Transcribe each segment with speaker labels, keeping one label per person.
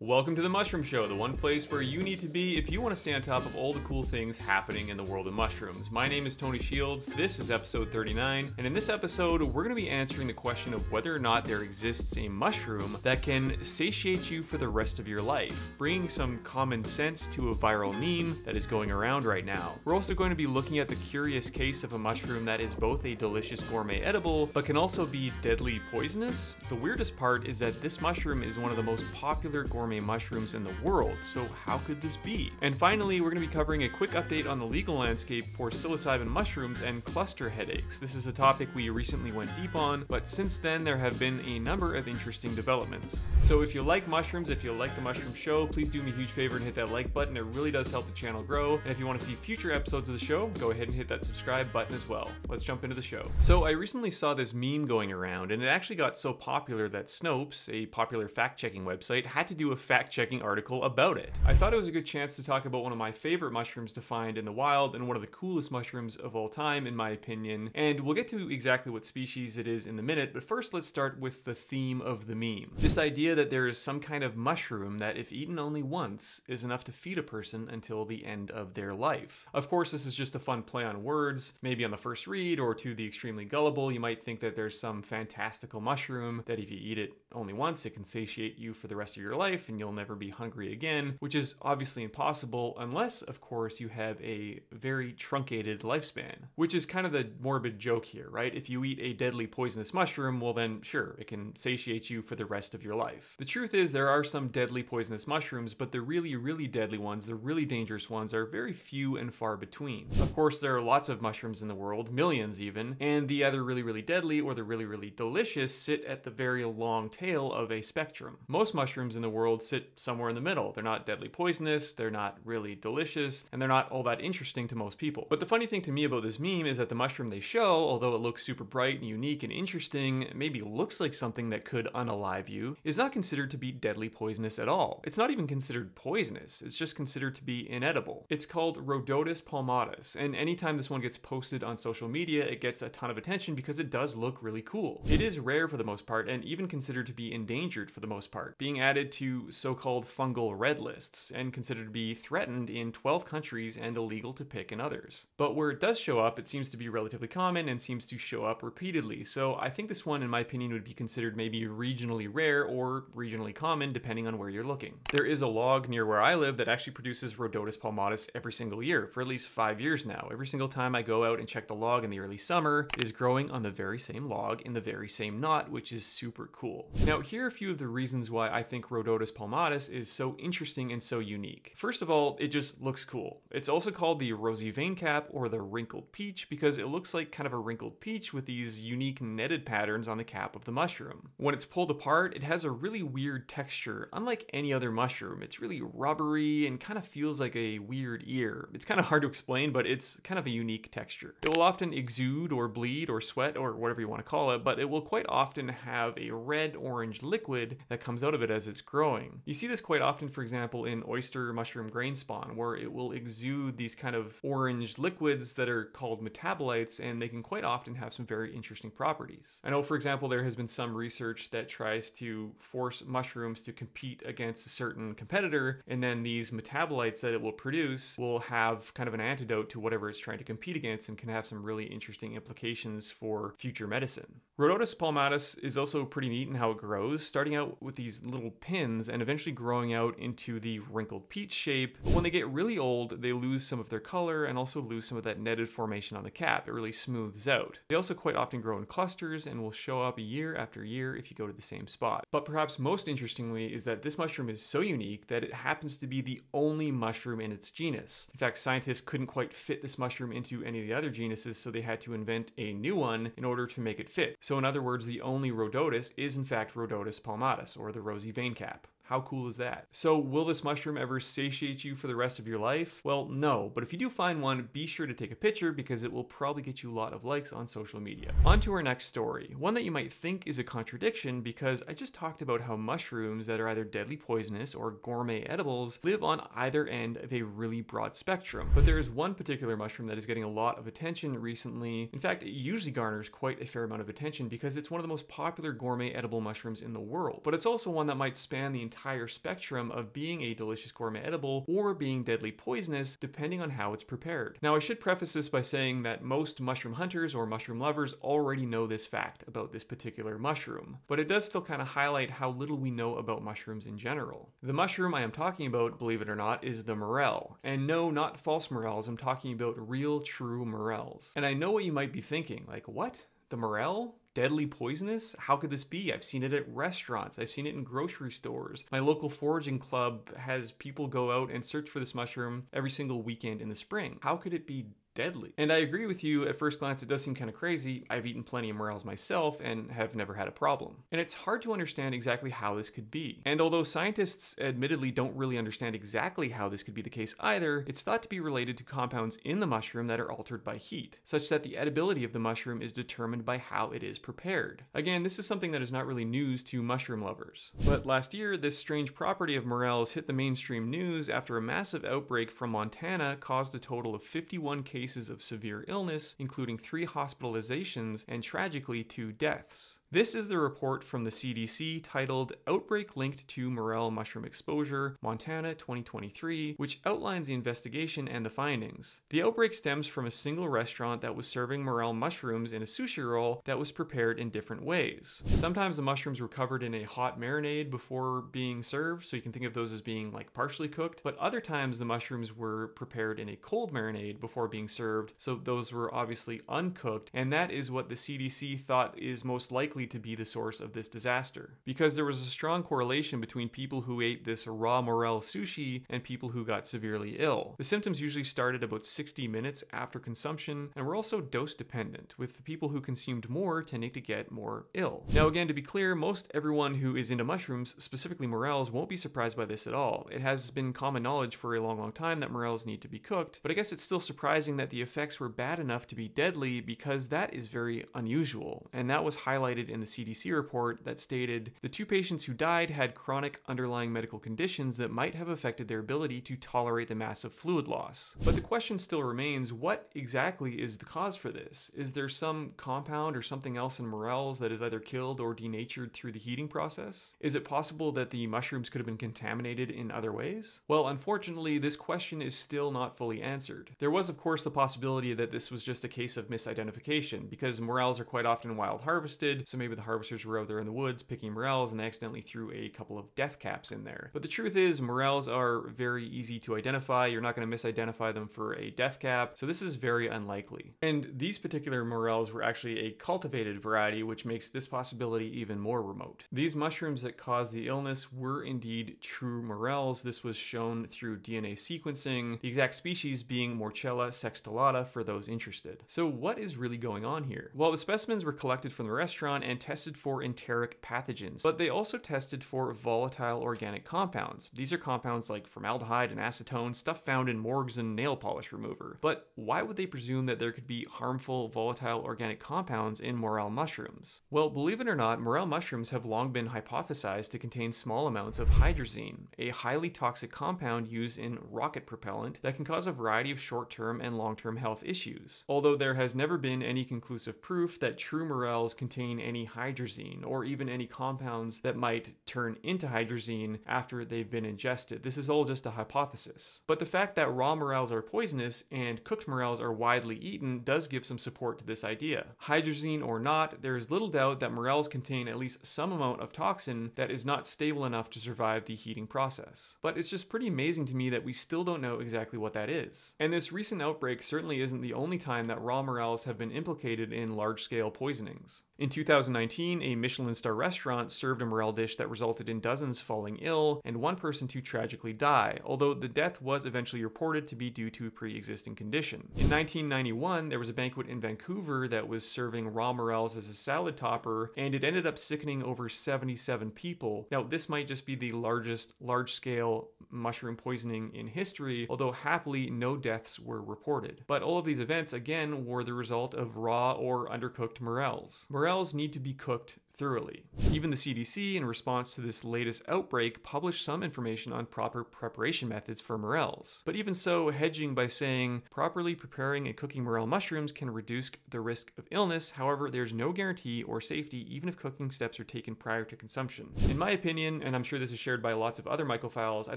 Speaker 1: Welcome to the Mushroom Show, the one place where you need to be if you want to stay on top of all the cool things happening in the world of mushrooms. My name is Tony Shields, this is episode 39, and in this episode, we're going to be answering the question of whether or not there exists a mushroom that can satiate you for the rest of your life, bringing some common sense to a viral meme that is going around right now. We're also going to be looking at the curious case of a mushroom that is both a delicious gourmet edible, but can also be deadly poisonous. The weirdest part is that this mushroom is one of the most popular gourmet gourmet mushrooms in the world, so how could this be? And finally, we're going to be covering a quick update on the legal landscape for psilocybin mushrooms and cluster headaches. This is a topic we recently went deep on, but since then there have been a number of interesting developments. So if you like mushrooms, if you like the Mushroom Show, please do me a huge favor and hit that like button. It really does help the channel grow. And if you want to see future episodes of the show, go ahead and hit that subscribe button as well. Let's jump into the show. So I recently saw this meme going around, and it actually got so popular that Snopes, a popular fact-checking website, had to do a fact checking article about it. I thought it was a good chance to talk about one of my favorite mushrooms to find in the wild and one of the coolest mushrooms of all time, in my opinion. And we'll get to exactly what species it is in a minute, but first let's start with the theme of the meme. This idea that there is some kind of mushroom that, if eaten only once, is enough to feed a person until the end of their life. Of course, this is just a fun play on words. Maybe on the first read or to the extremely gullible, you might think that there's some fantastical mushroom that if you eat it only once, it can satiate you for the rest of your life and you'll never be hungry again, which is obviously impossible unless, of course, you have a very truncated lifespan, which is kind of the morbid joke here, right? If you eat a deadly poisonous mushroom, well, then sure, it can satiate you for the rest of your life. The truth is, there are some deadly poisonous mushrooms, but the really, really deadly ones, the really dangerous ones, are very few and far between. Of course, there are lots of mushrooms in the world, millions even, and the either really, really deadly or the really, really delicious sit at the very long tail of a spectrum. Most mushrooms in the world sit somewhere in the middle. They're not deadly poisonous, they're not really delicious, and they're not all that interesting to most people. But the funny thing to me about this meme is that the mushroom they show, although it looks super bright and unique and interesting, maybe looks like something that could unalive you, is not considered to be deadly poisonous at all. It's not even considered poisonous, it's just considered to be inedible. It's called Rhodotus palmatus, and anytime this one gets posted on social media, it gets a ton of attention because it does look really cool. It is rare for the most part, and even considered to be endangered for the most part, being added to so-called fungal red lists and considered to be threatened in 12 countries and illegal to pick in others. But where it does show up, it seems to be relatively common and seems to show up repeatedly. So I think this one, in my opinion, would be considered maybe regionally rare or regionally common, depending on where you're looking. There is a log near where I live that actually produces Rhodotus palmatus every single year for at least five years now. Every single time I go out and check the log in the early summer, it is growing on the very same log in the very same knot, which is super cool. Now, here are a few of the reasons why I think Rhodotus palmatus is so interesting and so unique. First of all, it just looks cool. It's also called the rosy vein cap or the wrinkled peach because it looks like kind of a wrinkled peach with these unique netted patterns on the cap of the mushroom. When it's pulled apart, it has a really weird texture, unlike any other mushroom. It's really rubbery and kind of feels like a weird ear. It's kind of hard to explain, but it's kind of a unique texture. It will often exude or bleed or sweat or whatever you want to call it, but it will quite often have a red-orange liquid that comes out of it as it's growing. You see this quite often, for example, in oyster mushroom grain spawn, where it will exude these kind of orange liquids that are called metabolites, and they can quite often have some very interesting properties. I know, for example, there has been some research that tries to force mushrooms to compete against a certain competitor, and then these metabolites that it will produce will have kind of an antidote to whatever it's trying to compete against and can have some really interesting implications for future medicine. Rhodotus palmatus is also pretty neat in how it grows, starting out with these little pins and eventually growing out into the wrinkled peach shape. But when they get really old, they lose some of their color and also lose some of that netted formation on the cap. It really smooths out. They also quite often grow in clusters and will show up year after year if you go to the same spot. But perhaps most interestingly is that this mushroom is so unique that it happens to be the only mushroom in its genus. In fact, scientists couldn't quite fit this mushroom into any of the other genuses, so they had to invent a new one in order to make it fit. So in other words, the only Rhodotus is in fact Rhodotus palmatus, or the rosy vein cap. How cool is that? So will this mushroom ever satiate you for the rest of your life? Well, no, but if you do find one, be sure to take a picture because it will probably get you a lot of likes on social media. On to our next story, one that you might think is a contradiction because I just talked about how mushrooms that are either deadly poisonous or gourmet edibles live on either end of a really broad spectrum. But there is one particular mushroom that is getting a lot of attention recently. In fact, it usually garners quite a fair amount of attention because it's one of the most popular gourmet edible mushrooms in the world. But it's also one that might span the entire spectrum of being a delicious gourmet edible or being deadly poisonous, depending on how it's prepared. Now, I should preface this by saying that most mushroom hunters or mushroom lovers already know this fact about this particular mushroom, but it does still kind of highlight how little we know about mushrooms in general. The mushroom I am talking about, believe it or not, is the morel. And no, not false morels, I'm talking about real, true morels. And I know what you might be thinking, like, what? The morel? Deadly poisonous? How could this be? I've seen it at restaurants, I've seen it in grocery stores. My local foraging club has people go out and search for this mushroom every single weekend in the spring. How could it be deadly. And I agree with you, at first glance, it does seem kind of crazy. I've eaten plenty of morels myself and have never had a problem. And it's hard to understand exactly how this could be. And although scientists admittedly don't really understand exactly how this could be the case either, it's thought to be related to compounds in the mushroom that are altered by heat, such that the edibility of the mushroom is determined by how it is prepared. Again, this is something that is not really news to mushroom lovers. But last year, this strange property of morels hit the mainstream news after a massive outbreak from Montana caused a total of 51 cases cases of severe illness, including three hospitalizations and tragically two deaths. This is the report from the CDC titled Outbreak Linked to Morel Mushroom Exposure, Montana 2023, which outlines the investigation and the findings. The outbreak stems from a single restaurant that was serving morel mushrooms in a sushi roll that was prepared in different ways. Sometimes the mushrooms were covered in a hot marinade before being served, so you can think of those as being like partially cooked, but other times the mushrooms were prepared in a cold marinade before being served, so those were obviously uncooked, and that is what the CDC thought is most likely to be the source of this disaster, because there was a strong correlation between people who ate this raw morel sushi and people who got severely ill. The symptoms usually started about 60 minutes after consumption and were also dose dependent, with the people who consumed more tending to get more ill. Now, again, to be clear, most everyone who is into mushrooms, specifically morels, won't be surprised by this at all. It has been common knowledge for a long, long time that morels need to be cooked, but I guess it's still surprising that the effects were bad enough to be deadly because that is very unusual, and that was highlighted in the CDC report that stated the two patients who died had chronic underlying medical conditions that might have affected their ability to tolerate the massive fluid loss. But the question still remains what exactly is the cause for this? Is there some compound or something else in morels that is either killed or denatured through the heating process? Is it possible that the mushrooms could have been contaminated in other ways? Well, unfortunately, this question is still not fully answered. There was, of course, the possibility that this was just a case of misidentification, because morels are quite often wild harvested, so maybe the harvesters were out there in the woods picking morels and they accidentally threw a couple of death caps in there. But the truth is, morels are very easy to identify. You're not going to misidentify them for a death cap, so this is very unlikely. And these particular morels were actually a cultivated variety, which makes this possibility even more remote. These mushrooms that caused the illness were indeed true morels. This was shown through DNA sequencing, the exact species being Morchella sextelata for those interested. So what is really going on here? Well, the specimens were collected from the restaurant and tested for enteric pathogens, but they also tested for volatile organic compounds. These are compounds like formaldehyde and acetone, stuff found in morgues and nail polish remover. But why would they presume that there could be harmful volatile organic compounds in morel mushrooms? Well, believe it or not, morel mushrooms have long been hypothesized to contain small amounts of hydrazine, a highly toxic compound used in rocket propellant that can cause a variety of short-term and long-term health issues. Although there has never been any conclusive proof that true morels contain any hydrazine or even any compounds that might turn into hydrazine after they've been ingested. This is all just a hypothesis. But the fact that raw morels are poisonous and cooked morels are widely eaten does give some support to this idea. Hydrazine or not, there is little doubt that morels contain at least some amount of toxin that is not stable enough to survive the heating process. But it's just pretty amazing to me that we still don't know exactly what that is. And this recent outbreak certainly isn't the only time that raw morels have been implicated in large-scale poisonings. In 2019, a Michelin star restaurant served a morel dish that resulted in dozens falling ill and one person to tragically die, although the death was eventually reported to be due to a pre-existing condition. In 1991, there was a banquet in Vancouver that was serving raw morels as a salad topper, and it ended up sickening over 77 people. Now, this might just be the largest large-scale mushroom poisoning in history, although happily no deaths were reported. But all of these events, again, were the result of raw or undercooked morels. Morels need to be cooked thoroughly. Even the CDC, in response to this latest outbreak, published some information on proper preparation methods for morels. But even so, hedging by saying properly preparing and cooking morel mushrooms can reduce the risk of illness. However, there's no guarantee or safety even if cooking steps are taken prior to consumption. In my opinion, and I'm sure this is shared by lots of other mycophiles, I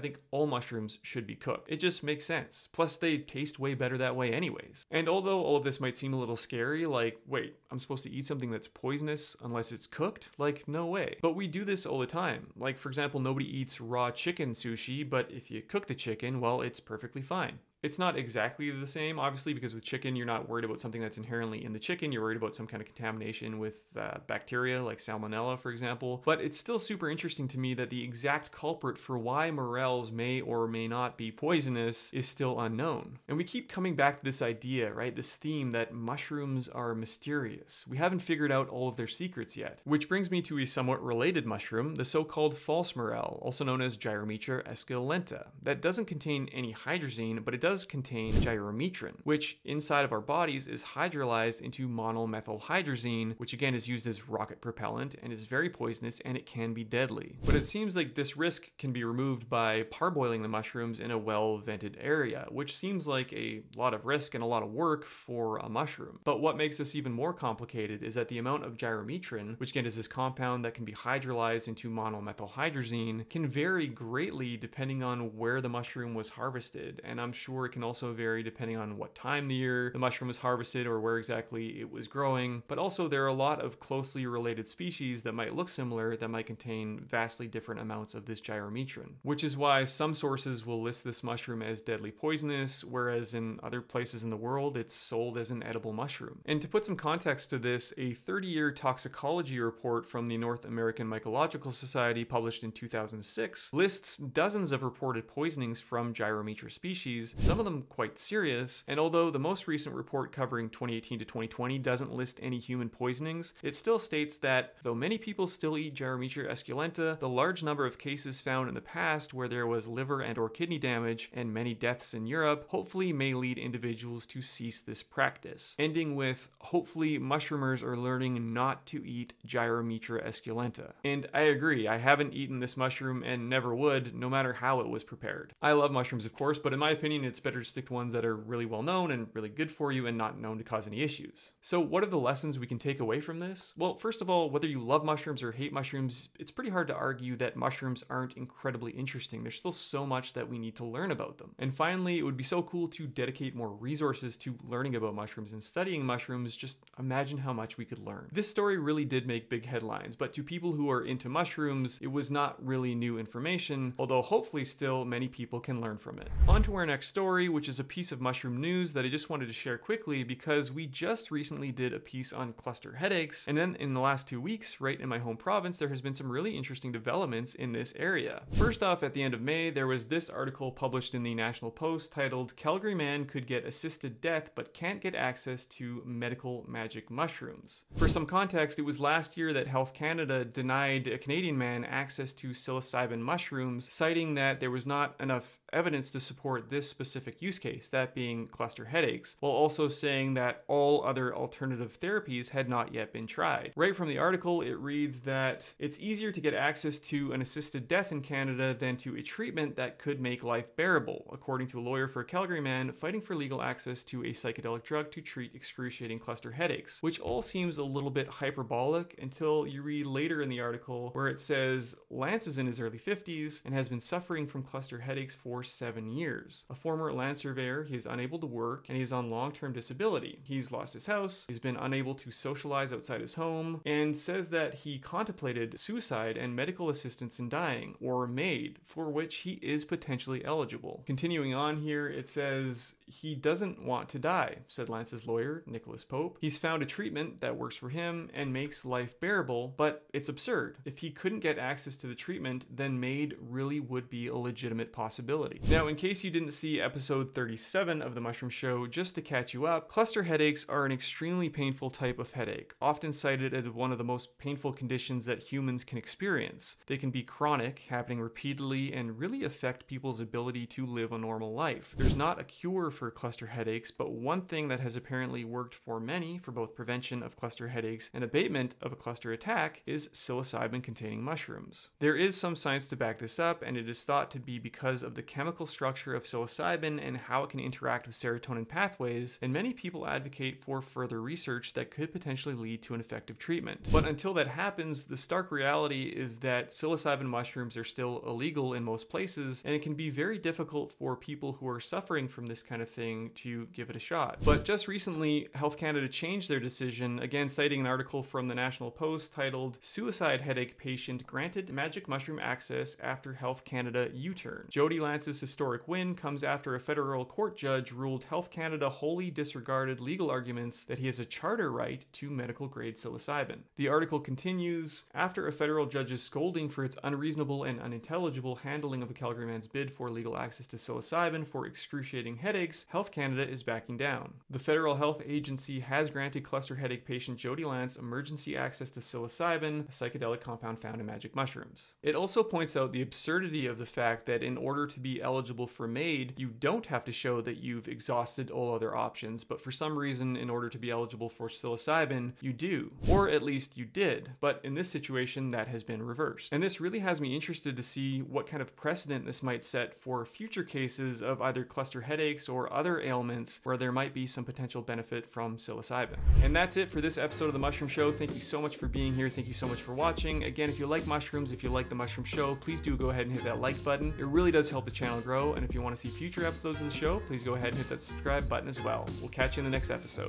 Speaker 1: think all mushrooms should be cooked. It just makes sense. Plus, they taste way better that way anyways. And although all of this might seem a little scary, like, wait, I'm supposed to eat something that's poisonous unless it's cooked? Cooked? Like, no way. But we do this all the time. Like, for example, nobody eats raw chicken sushi, but if you cook the chicken, well, it's perfectly fine. It's not exactly the same, obviously, because with chicken, you're not worried about something that's inherently in the chicken. You're worried about some kind of contamination with uh, bacteria, like salmonella, for example. But it's still super interesting to me that the exact culprit for why morels may or may not be poisonous is still unknown. And we keep coming back to this idea, right? This theme that mushrooms are mysterious. We haven't figured out all of their secrets yet. Which brings me to a somewhat related mushroom, the so called false morel, also known as Gyromitra esculenta, that doesn't contain any hydrazine, but it does does contain gyromitrin, which inside of our bodies is hydrolyzed into monomethylhydrazine, which again is used as rocket propellant and is very poisonous and it can be deadly. But it seems like this risk can be removed by parboiling the mushrooms in a well-vented area, which seems like a lot of risk and a lot of work for a mushroom. But what makes this even more complicated is that the amount of gyromitrin, which again is this compound that can be hydrolyzed into monomethylhydrazine, can vary greatly depending on where the mushroom was harvested. And I'm sure it can also vary depending on what time of the year the mushroom was harvested or where exactly it was growing. But also there are a lot of closely related species that might look similar that might contain vastly different amounts of this gyromitrin, which is why some sources will list this mushroom as deadly poisonous, whereas in other places in the world it's sold as an edible mushroom. And to put some context to this, a 30-year toxicology report from the North American Mycological Society published in 2006 lists dozens of reported poisonings from Gyromitra species, some of them quite serious, and although the most recent report covering 2018 to 2020 doesn't list any human poisonings, it still states that though many people still eat Gyromitra esculenta, the large number of cases found in the past where there was liver and or kidney damage and many deaths in Europe hopefully may lead individuals to cease this practice, ending with hopefully mushroomers are learning not to eat Gyromitra esculenta. And I agree, I haven't eaten this mushroom and never would, no matter how it was prepared. I love mushrooms of course, but in my opinion it's it's better to stick to ones that are really well known and really good for you and not known to cause any issues. So, what are the lessons we can take away from this? Well, first of all, whether you love mushrooms or hate mushrooms, it's pretty hard to argue that mushrooms aren't incredibly interesting. There's still so much that we need to learn about them. And finally, it would be so cool to dedicate more resources to learning about mushrooms and studying mushrooms. Just imagine how much we could learn. This story really did make big headlines, but to people who are into mushrooms, it was not really new information, although hopefully still many people can learn from it. On to our next story story, which is a piece of mushroom news that I just wanted to share quickly because we just recently did a piece on cluster headaches. And then in the last two weeks, right in my home province, there has been some really interesting developments in this area. First off, at the end of May, there was this article published in the National Post titled Calgary Man Could Get Assisted Death But Can't Get Access to Medical Magic Mushrooms. For some context, it was last year that Health Canada denied a Canadian man access to psilocybin mushrooms, citing that there was not enough evidence to support this specific use case, that being cluster headaches, while also saying that all other alternative therapies had not yet been tried. Right from the article, it reads that it's easier to get access to an assisted death in Canada than to a treatment that could make life bearable, according to a lawyer for a Calgary man fighting for legal access to a psychedelic drug to treat excruciating cluster headaches, which all seems a little bit hyperbolic until you read later in the article where it says Lance is in his early 50s and has been suffering from cluster headaches for for seven years. A former land surveyor, he is unable to work and he is on long term disability. He's lost his house, he's been unable to socialize outside his home, and says that he contemplated suicide and medical assistance in dying, or MAID, for which he is potentially eligible. Continuing on here, it says he doesn't want to die, said Lance's lawyer, Nicholas Pope. He's found a treatment that works for him and makes life bearable, but it's absurd. If he couldn't get access to the treatment, then MAID really would be a legitimate possibility. Now, in case you didn't see episode 37 of The Mushroom Show, just to catch you up, cluster headaches are an extremely painful type of headache, often cited as one of the most painful conditions that humans can experience. They can be chronic, happening repeatedly, and really affect people's ability to live a normal life. There's not a cure for cluster headaches, but one thing that has apparently worked for many for both prevention of cluster headaches and abatement of a cluster attack is psilocybin containing mushrooms. There is some science to back this up, and it is thought to be because of the chemical structure of psilocybin and how it can interact with serotonin pathways, and many people advocate for further research that could potentially lead to an effective treatment. But until that happens, the stark reality is that psilocybin mushrooms are still illegal in most places, and it can be very difficult for people who are suffering from this kind of thing to give it a shot. But just recently, Health Canada changed their decision, again citing an article from the National Post titled Suicide Headache Patient Granted Magic Mushroom Access After Health Canada U-Turn. Jody Lance's historic win comes after a federal court judge ruled Health Canada wholly disregarded legal arguments that he has a charter right to medical grade psilocybin. The article continues After a federal judge's scolding for its unreasonable and unintelligible handling of a Calgary man's bid for legal access to psilocybin for excruciating headaches, Health Canada is backing down. The federal health agency has granted cluster headache patient Jody Lance emergency access to psilocybin, a psychedelic compound found in magic mushrooms. It also points out the absurdity of the fact that in order to be eligible for MAID, you don't have to show that you've exhausted all other options, but for some reason, in order to be eligible for psilocybin, you do. Or at least you did, but in this situation, that has been reversed. And this really has me interested to see what kind of precedent this might set for future cases of either cluster headaches other ailments where there might be some potential benefit from psilocybin. And that's it for this episode of The Mushroom Show. Thank you so much for being here. Thank you so much for watching. Again, if you like mushrooms, if you like The Mushroom Show, please do go ahead and hit that like button. It really does help the channel grow. And if you want to see future episodes of the show, please go ahead and hit that subscribe button as well. We'll catch you in the next episode.